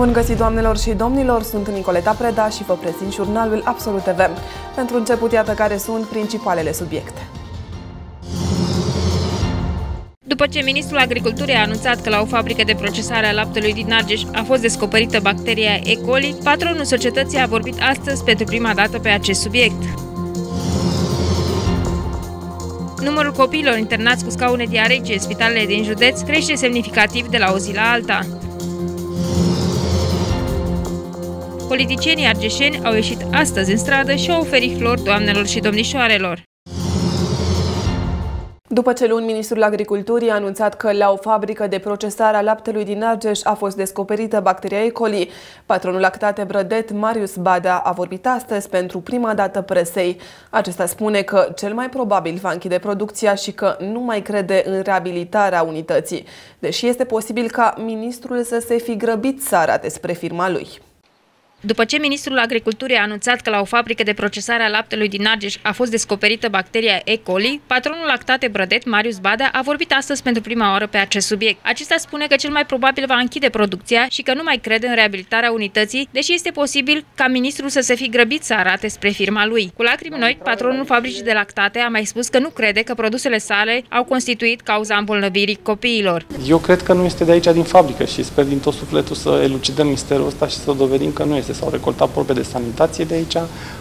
Bun găsit, doamnelor și domnilor! Sunt Nicoleta Preda și vă prezint jurnalul Absolut TV. Pentru început, iată care sunt principalele subiecte. După ce ministrul agriculturii a anunțat că la o fabrică de procesare a laptelui din Argeș a fost descoperită bacteria E. coli, patronul societății a vorbit astăzi pentru prima dată pe acest subiect. Numărul copiilor internați cu scaune diareice în spitalele din județ crește semnificativ de la o zi la alta. Politicienii argeșeni au ieșit astăzi în stradă și au oferit flori doamnelor și domnișoarelor. După ce luni, ministrul agriculturii a anunțat că la o fabrică de procesare a laptelui din Argeș a fost descoperită bacteria E. coli, patronul lactate Brădet, Marius Badea, a vorbit astăzi pentru prima dată presei. Acesta spune că cel mai probabil va închide producția și că nu mai crede în reabilitarea unității, deși este posibil ca ministrul să se fi grăbit să arate spre firma lui. După ce ministrul agriculturii a anunțat că la o fabrică de procesare a laptelui din Argeș a fost descoperită bacteria E. coli, patronul lactate Brădet, Marius Badea, a vorbit astăzi pentru prima oară pe acest subiect. Acesta spune că cel mai probabil va închide producția și că nu mai crede în reabilitarea unității, deși este posibil ca ministrul să se fi grăbit să arate spre firma lui. Cu lacrimi noi, patronul fabricii de lactate a mai spus că nu crede că produsele sale au constituit cauza îmbolnăvirii copiilor. Eu cred că nu este de aici din fabrică și sper din tot sufletul să elucidăm misterul ăsta și să dovedim că nu este s-au recoltat probe de sanitație de aici,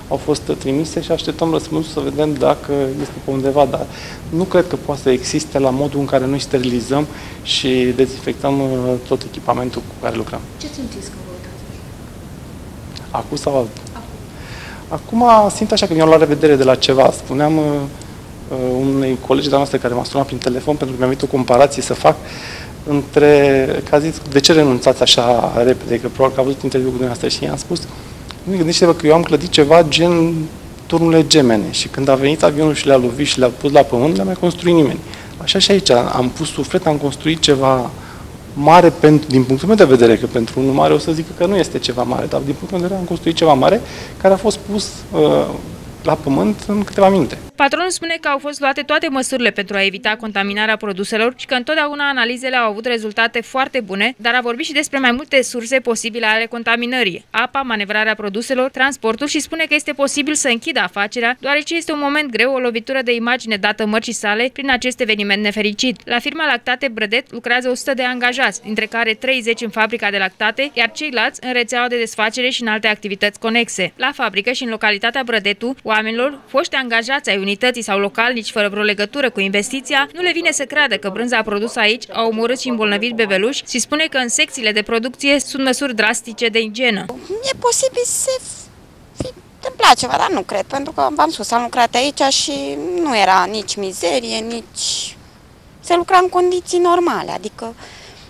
au fost trimise și așteptăm răspunsul să vedem dacă este pe undeva, dar nu cred că poate să existe la modul în care noi sterilizăm și dezinfectăm uh, tot echipamentul cu care lucrăm. Ce simțiți că vă Acum sau Acum simt așa că mi-au luat revedere de la ceva. Spuneam uh, uh unei colegi de noastre care m-a sunat prin telefon pentru că mi-a venit o comparație să fac între, că a zis, de ce renunțați așa repede, că probabil că a văzut interviul cu dumneavoastră și i-am spus, nu gândiți-vă că eu am clădit ceva gen turnurile gemene și când a venit avionul și le-a lovit și le-a pus la pământ, le-a mai construit nimeni. Așa și aici, am pus suflet, am construit ceva mare pentru, din punctul meu de vedere, că pentru unul mare o să zic că nu este ceva mare, dar din punctul meu de vedere am construit ceva mare care a fost pus uh, la pământ în câteva minute. Patronul spune că au fost luate toate măsurile pentru a evita contaminarea produselor și că întotdeauna analizele au avut rezultate foarte bune, dar a vorbit și despre mai multe surse posibile ale contaminării, apa, manevrarea produselor, transportul și spune că este posibil să închidă afacerea, deoarece este un moment greu, o lovitură de imagine dată mărcii sale prin acest eveniment nefericit. La firma Lactate Brădet lucrează 100 de angajați, dintre care 30 în fabrica de lactate, iar ceilalți în rețeaua de desfacere și în alte activități conexe. La fabrică și în localitatea Brădetu, oamenilor, foști angajați ai unității sau localnici fără vreo legătură cu investiția, nu le vine să creadă că brânza produsă aici a omorât și îmbolnăvit bebeluși și spune că în secțiile de producție sunt măsuri drastice de igienă. E posibil să fi întâmplat ceva, dar nu cred, pentru că v-am spus, am lucrat aici și nu era nici mizerie, nici... Se lucra în condiții normale, adică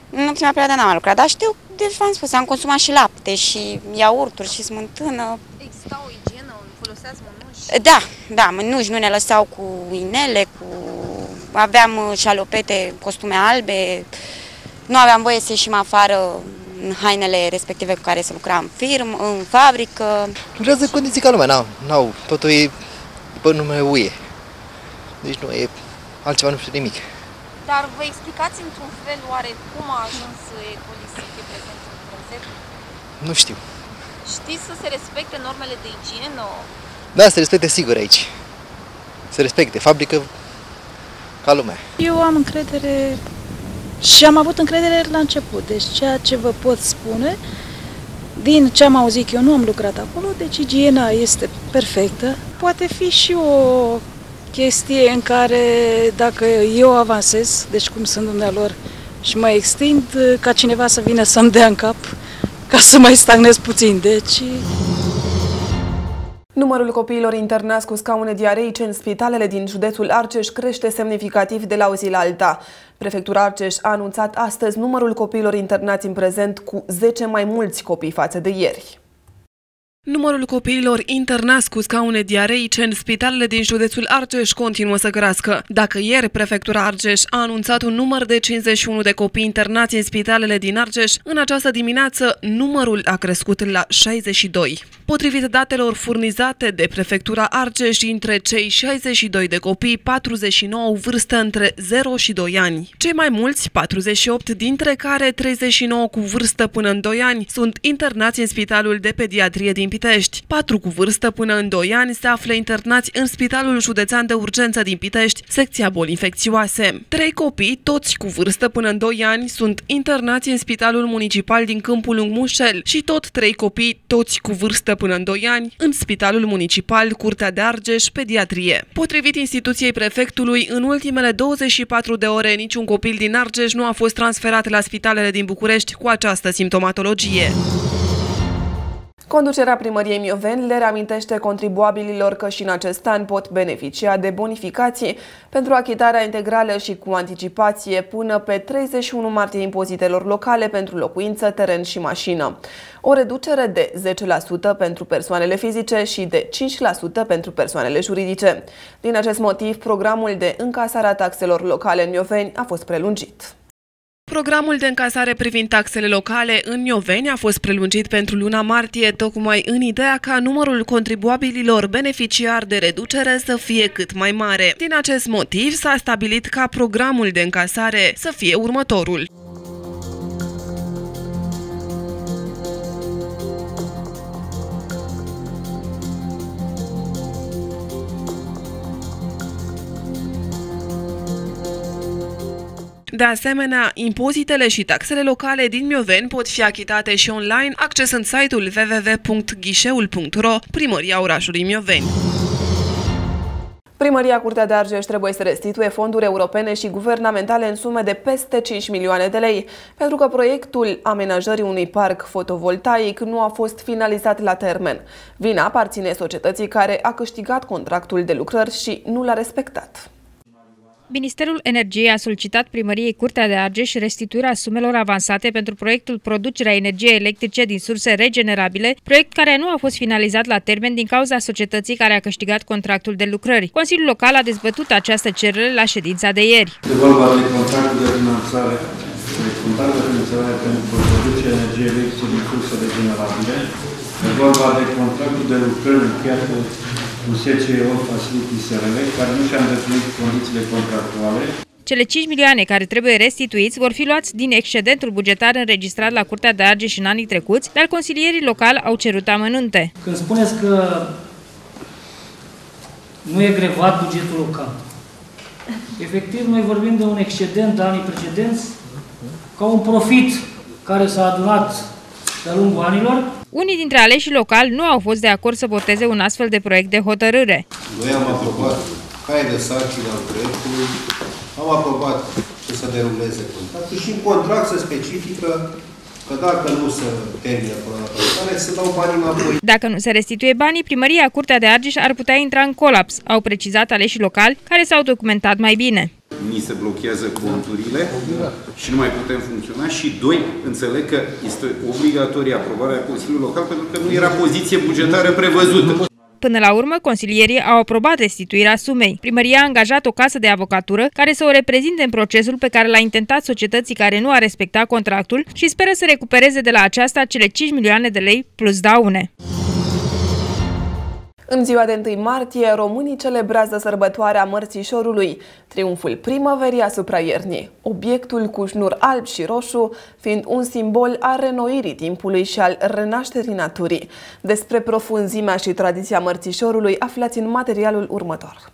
în ultima perioadă n-am lucrat, dar știu, deci v-am spus, am consumat și lapte și iaurturi și smântână. Exista o igienă, foloseați da, da, mânuși nu ne lăsau cu inele, cu... aveam uh, șalopete, costume albe, nu aveam voie să ieșim afară în hainele respective cu care să lucram în firm, în fabrică. Lucrează în condiții ca lumea, n-au, n-au, totul e pe numele UE. Deci nu e altceva, nu știu nimic. Dar vă explicați într-un fel oare cum a ajuns E. coli să fie prezent în brânzet? Nu știu. Știți să se respecte normele de igienă? Da, se respecte sigur aici. Se respecte, fabrică ca lumea. Eu am încredere și am avut încredere la început. Deci ceea ce vă pot spune, din ce am auzit eu, nu am lucrat acolo, deci igiena este perfectă. Poate fi și o chestie în care dacă eu avansez, deci cum sunt dumnealor, și mă extind, ca cineva să vină să-mi dea în cap ca să mai stagnez puțin. Deci... Numărul copiilor internați cu scaune diareice în spitalele din județul Arceș crește semnificativ de la o zi la alta. Prefectura Arceș a anunțat astăzi numărul copiilor internați în prezent cu 10 mai mulți copii față de ieri. Numărul copiilor internați cu scaune diareice în spitalele din județul Argeș continuă să crească. Dacă ieri prefectura Argeș a anunțat un număr de 51 de copii internați în spitalele din Argeș, în această dimineață numărul a crescut la 62. Potrivit datelor furnizate de prefectura Argeș, dintre cei 62 de copii, 49 au vârstă între 0 și 2 ani. Cei mai mulți, 48, dintre care 39 cu vârstă până în 2 ani, sunt internați în spitalul de pediatrie din Pitești. Patru cu vârstă până în 2 ani se află internați în Spitalul Județean de Urgență din Pitești, secția boli infecțioase. Trei copii, toți cu vârstă până în 2 ani, sunt internați în Spitalul Municipal din Câmpul Lung Mușel și tot trei copii, toți cu vârstă până în 2 ani, în Spitalul Municipal Curtea de Argeș, pediatrie. Potrivit instituției prefectului, în ultimele 24 de ore niciun copil din Argeș nu a fost transferat la spitalele din București cu această simptomatologie. Conducerea primăriei Mioveni le reamintește contribuabililor că și în acest an pot beneficia de bonificații pentru achitarea integrală și cu anticipație până pe 31 martie impozitelor locale pentru locuință, teren și mașină. O reducere de 10% pentru persoanele fizice și de 5% pentru persoanele juridice. Din acest motiv, programul de încasare a taxelor locale în Mioveni a fost prelungit. Programul de încasare privind taxele locale în Mioveni a fost prelungit pentru luna martie, tocmai în ideea ca numărul contribuabililor beneficiari de reducere să fie cât mai mare. Din acest motiv s-a stabilit ca programul de încasare să fie următorul. De asemenea, impozitele și taxele locale din Mioveni pot fi achitate și online accesând site-ul www.ghișeul.ro Primăria orașului Mioveni. Primăria Curtea de Argeș trebuie să restituie fonduri europene și guvernamentale în sume de peste 5 milioane de lei, pentru că proiectul amenajării unui parc fotovoltaic nu a fost finalizat la termen. Vina aparține societății care a câștigat contractul de lucrări și nu l-a respectat. Ministerul Energiei a solicitat primăriei Curtea de Argeș restituirea sumelor avansate pentru proiectul Producerea energiei electrice din surse regenerabile, proiect care nu a fost finalizat la termen din cauza societății care a câștigat contractul de lucrări. Consiliul Local a dezbătut această cerere la ședința de ieri. De vorba de contractul de finanțare, de contractul de finanțare pentru producerea energiei electrice din surse regenerabile, de vorba de contractul de lucrări încheiat cu SCO Facility SRL, care nu și-a îndeplinit condițiile contractuale. Cele 5 milioane care trebuie restituiți vor fi luați din excedentul bugetar înregistrat la Curtea de Argeș în anii trecuți, dar consilierii locali au cerut amănunte. Când spuneți că nu e grevat bugetul local, efectiv noi vorbim de un excedent de anii precedenți ca un profit care s-a adunat de-a lungul anilor unii dintre aleșii locali nu au fost de acord să voteze un astfel de proiect de hotărâre. Noi am aprobat caie de sarcini al proiectului, am aprobat să se deruleze contractul și în contract se specifică că dacă nu se termină până la se dau banii înapoi. Dacă nu se restituie banii, primăria Curtea de Argeș ar putea intra în colaps, au precizat aleșii locali, care s-au documentat mai bine ni se blochează conturile și nu mai putem funcționa și doi, înțeleg că este obligatorie aprobarea Consiliului Local pentru că nu era poziție bugetară prevăzută. Până la urmă, consilierii au aprobat restituirea sumei. Primăria a angajat o casă de avocatură care să o reprezinte în procesul pe care l-a intentat societății care nu a respectat contractul și speră să recupereze de la aceasta cele 5 milioane de lei plus daune. În ziua de 1 martie, românii celebrează sărbătoarea Mărțișorului, triumful primăverii asupra iernii, obiectul cu șnur alb și roșu fiind un simbol al renoirii timpului și al renașterii naturii. Despre profunzimea și tradiția Mărțișorului aflați în materialul următor.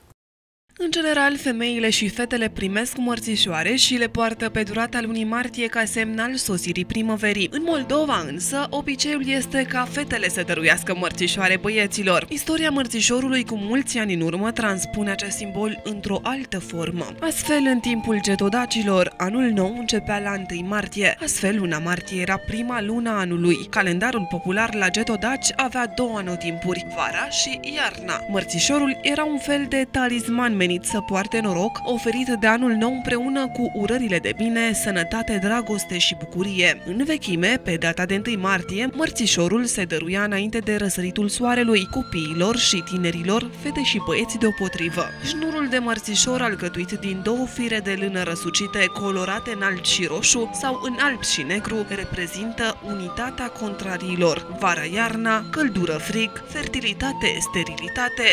În general, femeile și fetele primesc mărțișoare și le poartă pe durata lunii martie ca semn al sosirii primăverii. În Moldova, însă, obiceiul este ca fetele să dăruiască mărțișoare băieților. Istoria mărțișorului cu mulți ani în urmă transpune acest simbol într-o altă formă. Astfel, în timpul getodacilor, anul nou începea la 1 martie. Astfel, luna martie era prima luna anului. Calendarul popular la getodaci avea două anotimpuri, vara și iarna. Mărțișorul era un fel de talisman menit să poarte noroc, oferit de anul nou împreună cu urările de bine, sănătate, dragoste și bucurie. În vechime, pe data de 1 martie, mărțișorul se dăruia înainte de răsăritul soarelui, copiilor și tinerilor, fete și băieți deopotrivă. Șnurul de mărțișor alcătuit din două fire de lână răsucite, colorate în alb și roșu sau în alb și negru, reprezintă unitatea contrariilor. Vara-iarna, căldură-frig, fertilitate, sterilitate,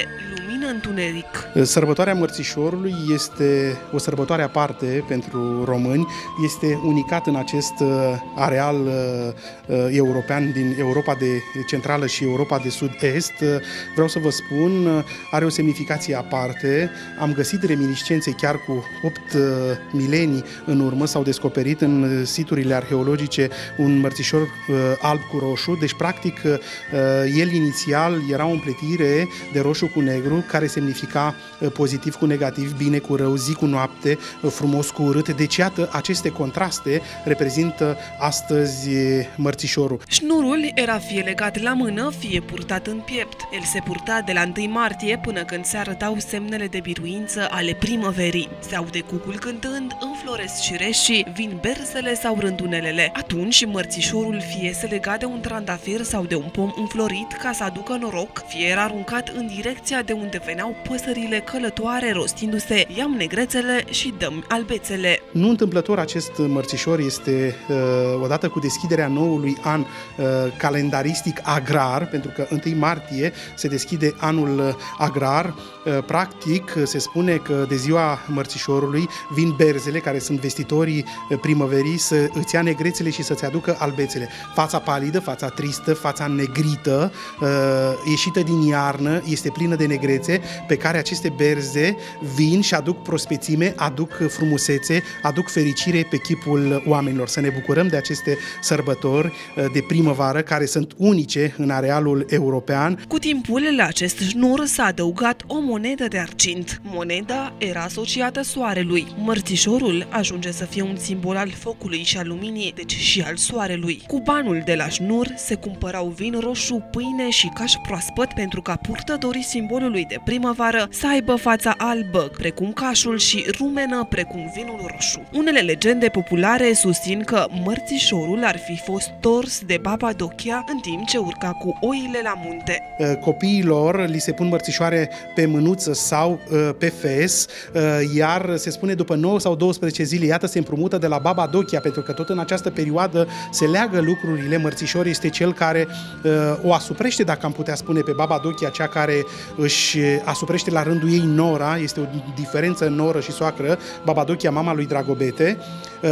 lumină întuneric. Sărbătoarea Mărțișorului este o sărbătoare aparte pentru români, este unicat în acest uh, areal uh, uh, european din Europa de Centrală și Europa de Sud-Est. Vreau să vă spun, are o semnificație aparte. Am găsit reminiscențe chiar cu 8 milenii în urmă, s-au descoperit în siturile arheologice un mărțișor alb cu roșu, deci practic el inițial era o împletire de roșu cu negru care semnifica pozitiv cu negativ, bine cu rău, zi cu noapte, frumos cu urât. Deci, iată, aceste contraste reprezintă astăzi mărțișorul. Șnurul era fie legat la mână, fie purtat în piept. El se purta de la 1 martie până când se arătau semnele de biruință ale primăverii. Se aude cucul cântând, înfloresc cireșii, vin berzele sau rândunelele. Atunci mărțișorul fie se lega de un trandafir sau de un pom înflorit ca să aducă noroc, fie era aruncat în direcția de unde veneau păsările călătoare rostindu-se iam negrețele și dăm albețele. Nu întâmplător acest mărțișor este uh, odată cu deschiderea noului an uh, calendaristic agrar, pentru că 1 martie se deschide anul agrar. Uh, practic se spune că de ziua mărțișorului vin berzele, care sunt vestitorii primăverii, să îți ia negrețele și să-ți aducă albețele. Fața palidă, fața tristă, fața negrită, ieșită din iarnă, este plină de negrețe, pe care aceste berze vin și aduc prospețime, aduc frumusețe, aduc fericire pe chipul oamenilor. Să ne bucurăm de aceste sărbători uh, de primăvară care sunt unice în arealul european. Cu timpul la acest șnur s-a adăugat o monedă de argint. Moneda era asociată soarelui. Mărțișorul ajunge să fie un simbol al focului și al luminii, deci și al soarelui. Cu banul de la șnur se cumpărau vin roșu, pâine și caș proaspăt pentru ca purtătorii simbolului de primăvară să aibă fața albă, precum cașul și rumenă, precum vinul roșu. Unele legende populare susțin că mărțișorul ar fi fost tors de Baba Dochia în timp ce urca cu oile la munte. Uh, copiilor li se pun mărțișoare pe mânuță sau uh, pe fes, uh, iar se spune după 9 sau 12 zile, iată, se împrumută de la Baba Dochia, pentru că tot în această perioadă se leagă lucrurile. Mărțișor este cel care o asuprește, dacă am putea spune, pe Baba Dochia, cea care își asuprește la rândul ei nora, este o diferență noră și soacră, Babadochia, mama lui Dragobete, uh,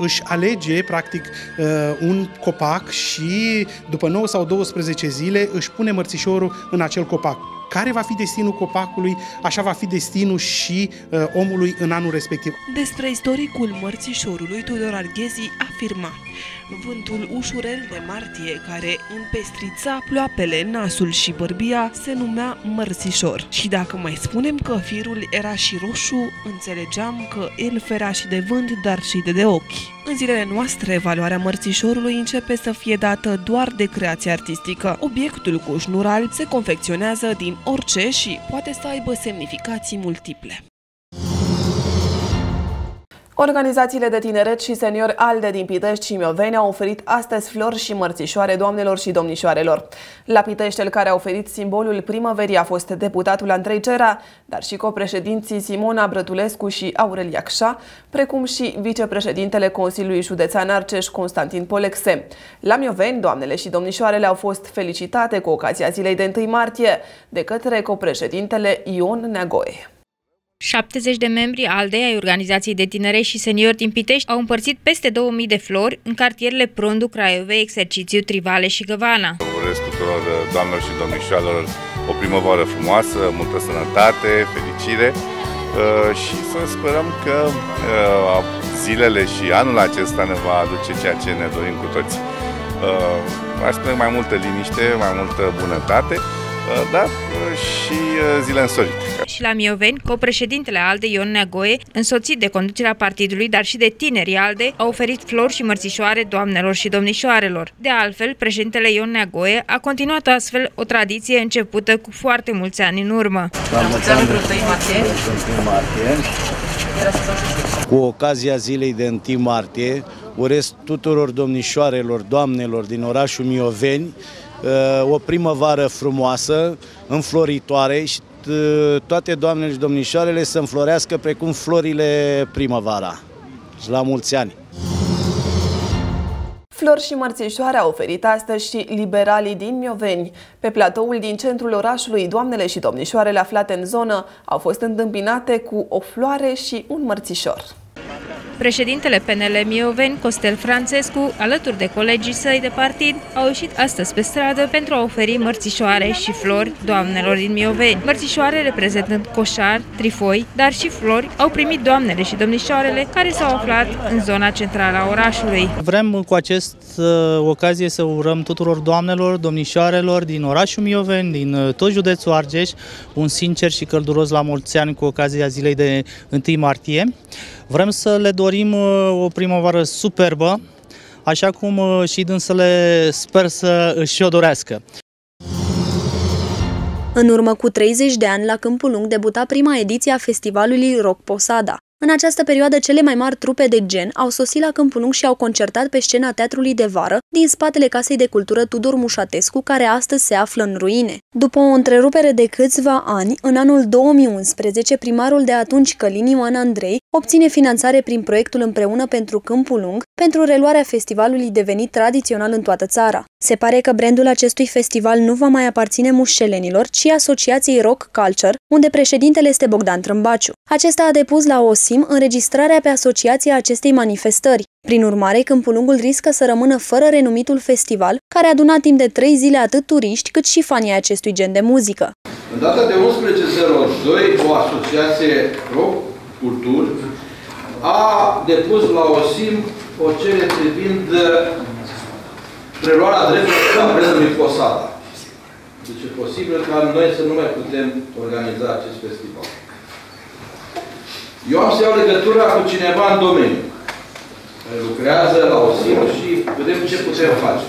își alege, practic, uh, un copac și după 9 sau 12 zile își pune mărțișorul în acel copac. Care va fi destinul copacului, așa va fi destinul și uh, omului în anul respectiv. Despre istoricul mărțișorului, Tudor Arghezi afirma Vântul ușurel de martie care împestrița ploapele, nasul și bărbia se numea mărțișor. Și dacă mai spunem că firul era și roșu, înțelegeam că el fera și de vânt, dar și de, de ochi. În zilele noastre, valoarea mărțișorului începe să fie dată doar de creație artistică. Obiectul cu șnural se confecționează din orice și poate să aibă semnificații multiple. Organizațiile de tineret și seniori ALDE din Pitești și Mioveni au oferit astăzi flori și mărțișoare doamnelor și domnișoarelor. La Pitești, el care a oferit simbolul primăverii a fost deputatul Andrei Cera, dar și copreședinții Simona Brătulescu și Aurelia Cșa, precum și vicepreședintele Consiliului Județean Arceș Constantin Polexe. La Mioveni, doamnele și domnișoarele au fost felicitate cu ocazia zilei de 1 martie de către copreședintele Ion Neagoe. 70 de membri ALDE ai organizației de tinere și seniori din Pitești au împărțit peste 2000 de flori în cartierele Prondu, Craiovei, Exercițiu, Trivale și Găvana. Urez tuturor doamnelor și domnișoarelor o primăvară frumoasă, multă sănătate, fericire uh, și să sperăm că uh, zilele și anul acesta ne va aduce ceea ce ne dorim cu toți. Uh, aș spune mai multă liniște, mai multă bunătate dar și zile însorite. Și la Mioveni, co-președintele ALDE Ion Neagoe, însoțit de conducerea partidului, dar și de tinerii ALDE, a oferit flori și mărțișoare doamnelor și domnișoarelor. De altfel, președintele Ion Neagoe a continuat astfel o tradiție începută cu foarte mulți ani în urmă. La mulți ani pentru 1 martie. Cu ocazia zilei de 1 martie, urez tuturor domnișoarelor, doamnelor din orașul Mioveni o primăvară frumoasă, înfloritoare și toate doamnele și domnișoarele să înflorească precum florile primăvara. Și la mulți ani! Flori și mărțișoare au oferit astăzi și liberalii din Mioveni. Pe platoul din centrul orașului, doamnele și domnișoarele aflate în zonă au fost întâmpinate cu o floare și un mărțișor. Președintele PNL Mioveni, Costel Franțescu, alături de colegii săi de partid, au ieșit astăzi pe stradă pentru a oferi mărțișoare și flori doamnelor din Mioveni. Mărțișoare reprezentând coșar, trifoi, dar și flori au primit doamnele și domnișoarele care s-au aflat în zona centrală a orașului. Vrem cu acest uh, ocazie să urăm tuturor doamnelor, domnișoarelor din orașul Mioveni, din uh, tot județul Argeș, un sincer și călduros la mulți ani cu ocazia zilei de 1 martie. Vrem să le dorim uh, o primăvară superbă, așa cum uh, și dânsele sper să își o dorească. În urmă cu 30 de ani, la Câmpul Lung debuta prima ediție a festivalului Rock Posada. În această perioadă, cele mai mari trupe de gen au sosit la Câmpul Lung și au concertat pe scena Teatrului de Vară din spatele Casei de Cultură Tudor Mușatescu, care astăzi se află în ruine. După o întrerupere de câțiva ani, în anul 2011, primarul de atunci, Călin Ioan Andrei, obține finanțare prin proiectul Împreună pentru Câmpul Lung pentru reluarea festivalului devenit tradițional în toată țara. Se pare că brandul acestui festival nu va mai aparține mușcelenilor, ci Asociației Rock Culture, unde președintele este Bogdan Trâmbaciu. Acesta a depus la OSIM înregistrarea pe asociația acestei manifestări. Prin urmare, Câmpul Lungul riscă să rămână fără renumitul festival, care a adunat timp de trei zile atât turiști cât și fanii acestui gen de muzică. În data de 11.02, o asociație Rock Culture a depus la OSIM o cerere privind preluarea dreptului la brandului Posada. Deci e posibil ca noi să nu mai putem organiza acest festival. Eu am să iau legătura cu cineva în domeniu, care lucrează la OSIM și vedem ce putem face.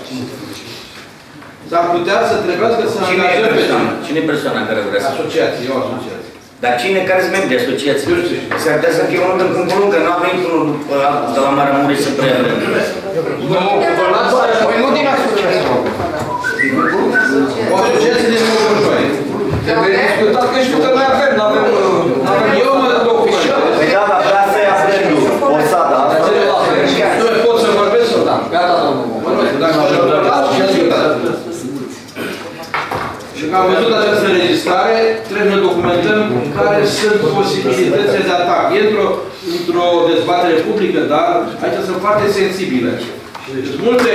S-ar putea să trebuiască să cine angajăm pe cine. Cine e persoana care vrea să... Asociație, eu asociație. Dar cine care sunt membri de asociație? S-ar putea să fie unul din Câmpul Lung, că nu a venit unul după altul de la Maramureș să preia Nu, păi nu din asociație. O asociație din Câmpul Trebuie discutat că știu că noi avem, nu avem... Eu mă documentez. Păi da, dar vrea să ia brandul, Posada. Nu pot să vorbesc sau da? Gata, domnul. Și că am văzut această înregistrare, trebuie să documentăm care sunt posibilitățile de atac. E într-o într, dezbatere publică, dar aici sunt foarte sensibile. Deci multe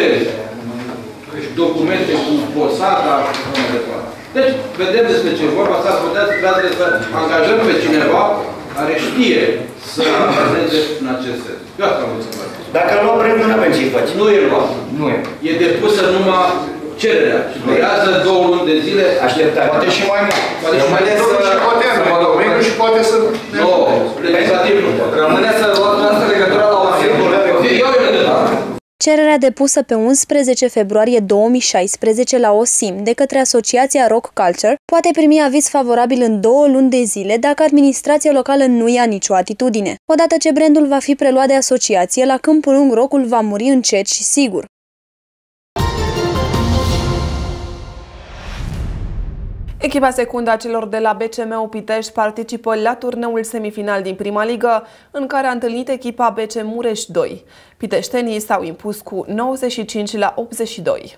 documente cu posada și așa mai departe. Deci, vedem despre ce vorba, s-ar putea să angajăm pe cineva care știe să angajeze în acest sens. Eu asta am înțeles. Dacă luăm brandul, nu avem ce face. Nu e luat. Nu e. E depusă numai cererea și durează două luni de zile. Așteptare. Poate și mai mult. Poate și mai Rămâne mult. să... Poate să mă duc și poate să... Nu, legislativ nu poate. Rămâne să luați noastră legătura la o singură. Eu îi legătura. Cererea depusă pe 11 februarie 2016 la OSIM de către Asociația Rock Culture poate primi aviz favorabil în două luni de zile dacă administrația locală nu ia nicio atitudine. Odată ce brandul va fi preluat de asociație, la Câmpul Lung rockul va muri încet și sigur. Echipa secundă a celor de la BCM Pitești participă la turneul semifinal din Prima Ligă, în care a întâlnit echipa BC Mureș 2. Piteștenii s-au impus cu 95 la 82.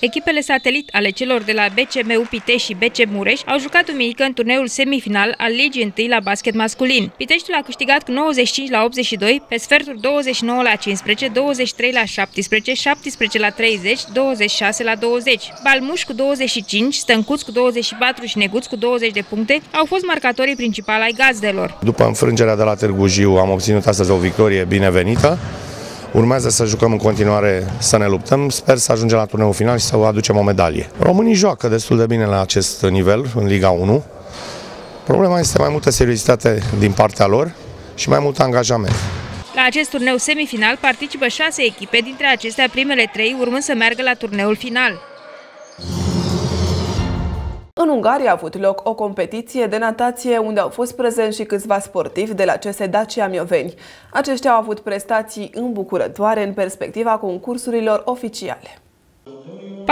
Echipele satelit ale celor de la BCM Pitești și BC Mureș au jucat duminică în turneul semifinal al Ligii 1 la basket masculin. Piteștiul a câștigat cu 95 la 82, pe sferturi 29 la 15, 23 la 17, 17 la 30, 26 la 20. Balmuș cu 25, Stâncuț cu 24 și Neguț cu 20 de puncte au fost marcatorii principali ai gazdelor. După înfrângerea de la Târgu Jiu am obținut astăzi o victorie binevenită. Urmează să jucăm în continuare, să ne luptăm. Sper să ajungem la turneul final și să aducem o medalie. Românii joacă destul de bine la acest nivel, în Liga 1. Problema este mai multă seriozitate din partea lor și mai mult angajament. La acest turneu semifinal participă șase echipe, dintre acestea primele trei urmând să meargă la turneul final. În Ungaria a avut loc o competiție de natație unde au fost prezenți și câțiva sportivi de la CS Dacia Mioveni. Aceștia au avut prestații îmbucurătoare în perspectiva concursurilor oficiale.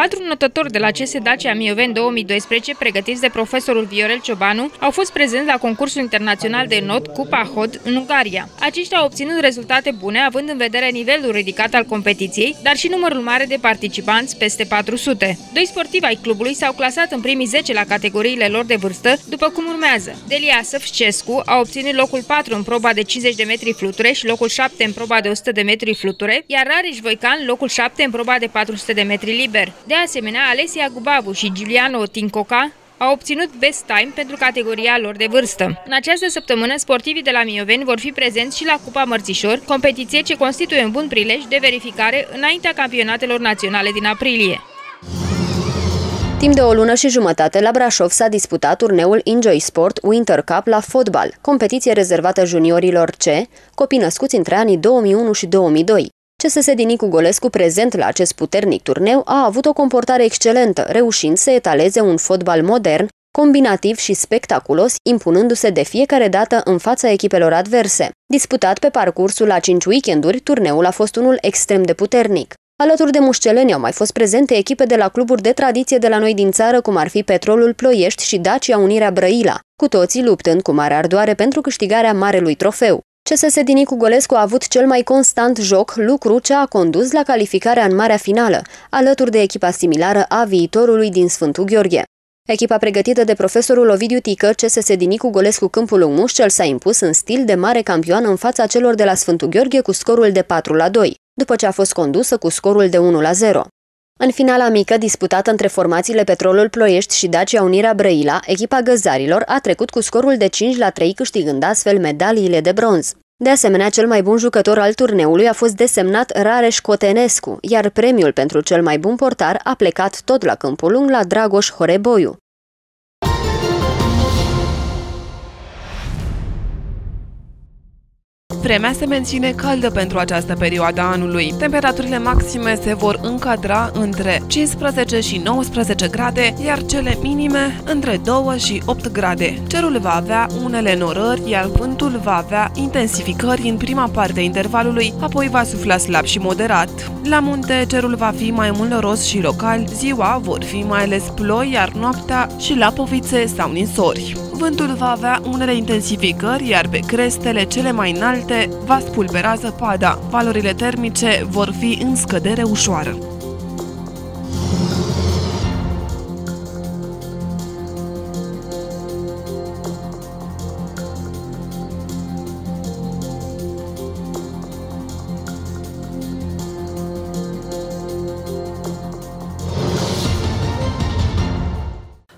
Patru notători de la CS Dacia Mioven 2012, pregătiți de profesorul Viorel Ciobanu, au fost prezenți la concursul internațional de not Cupa Hod în Ungaria. Aceștia au obținut rezultate bune, având în vedere nivelul ridicat al competiției, dar și numărul mare de participanți, peste 400. Doi sportivi ai clubului s-au clasat în primii 10 la categoriile lor de vârstă, după cum urmează. Delia Săfcescu a obținut locul 4 în proba de 50 de metri fluture și locul 7 în proba de 100 de metri fluture, iar Rariș Voican locul 7 în proba de 400 de metri liber. De asemenea, Alesia Gubabu și Giuliano Tincoca au obținut best time pentru categoria lor de vârstă. În această săptămână, sportivii de la Mioveni vor fi prezenți și la Cupa Mărțișor, competiție ce constituie un bun prilej de verificare înaintea campionatelor naționale din aprilie. Timp de o lună și jumătate, la Brașov s-a disputat turneul Enjoy Sport Winter Cup la fotbal, competiție rezervată juniorilor C, copii născuți între anii 2001 și 2002. CSS din Nicu Golescu, prezent la acest puternic turneu, a avut o comportare excelentă, reușind să etaleze un fotbal modern, combinativ și spectaculos, impunându-se de fiecare dată în fața echipelor adverse. Disputat pe parcursul la 5 weekenduri, turneul a fost unul extrem de puternic. Alături de mușceleni au mai fost prezente echipe de la cluburi de tradiție de la noi din țară, cum ar fi Petrolul Ploiești și Dacia Unirea Brăila, cu toții luptând cu mare ardoare pentru câștigarea marelui trofeu. CSS din Nicu Golescu a avut cel mai constant joc, lucru ce a condus la calificarea în marea finală, alături de echipa similară a viitorului din Sfântul Gheorghe. Echipa pregătită de profesorul Ovidiu Tică, CSS din Nicu Golescu Câmpul Mușcel s-a impus în stil de mare campioan în fața celor de la Sfântul Gheorghe cu scorul de 4 la 2, după ce a fost condusă cu scorul de 1 la 0. În finala mică, disputată între formațiile Petrolul Ploiești și Dacia Unirea Brăila, echipa găzarilor a trecut cu scorul de 5 la 3, câștigând astfel medaliile de bronz. De asemenea, cel mai bun jucător al turneului a fost desemnat Rareș Cotenescu, iar premiul pentru cel mai bun portar a plecat tot la câmpul lung la Dragoș Horeboiu. Vremea se menține caldă pentru această perioadă a anului. Temperaturile maxime se vor încadra între 15 și 19 grade, iar cele minime între 2 și 8 grade. Cerul va avea unele norări, iar vântul va avea intensificări în prima parte a intervalului, apoi va sufla slab și moderat. La munte, cerul va fi mai mult roz și local, ziua vor fi mai ales ploi, iar noaptea și lapovițe sau ninsori. Vântul va avea unele intensificări, iar pe crestele cele mai înalte va spulbera zăpada. Valorile termice vor fi în scădere ușoară.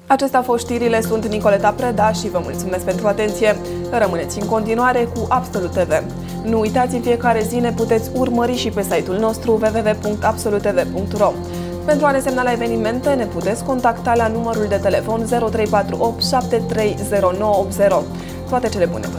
Acestea au fost știrile, sunt Nicoleta Preda și vă mulțumesc pentru atenție. Rămâneți în continuare cu Absolut TV. Nu uitați, în fiecare zi ne puteți urmări și pe site-ul nostru www.absoluttv.ro. Pentru a ne semnala evenimente, ne puteți contacta la numărul de telefon 0348 730980. Toate cele bune vă doresc!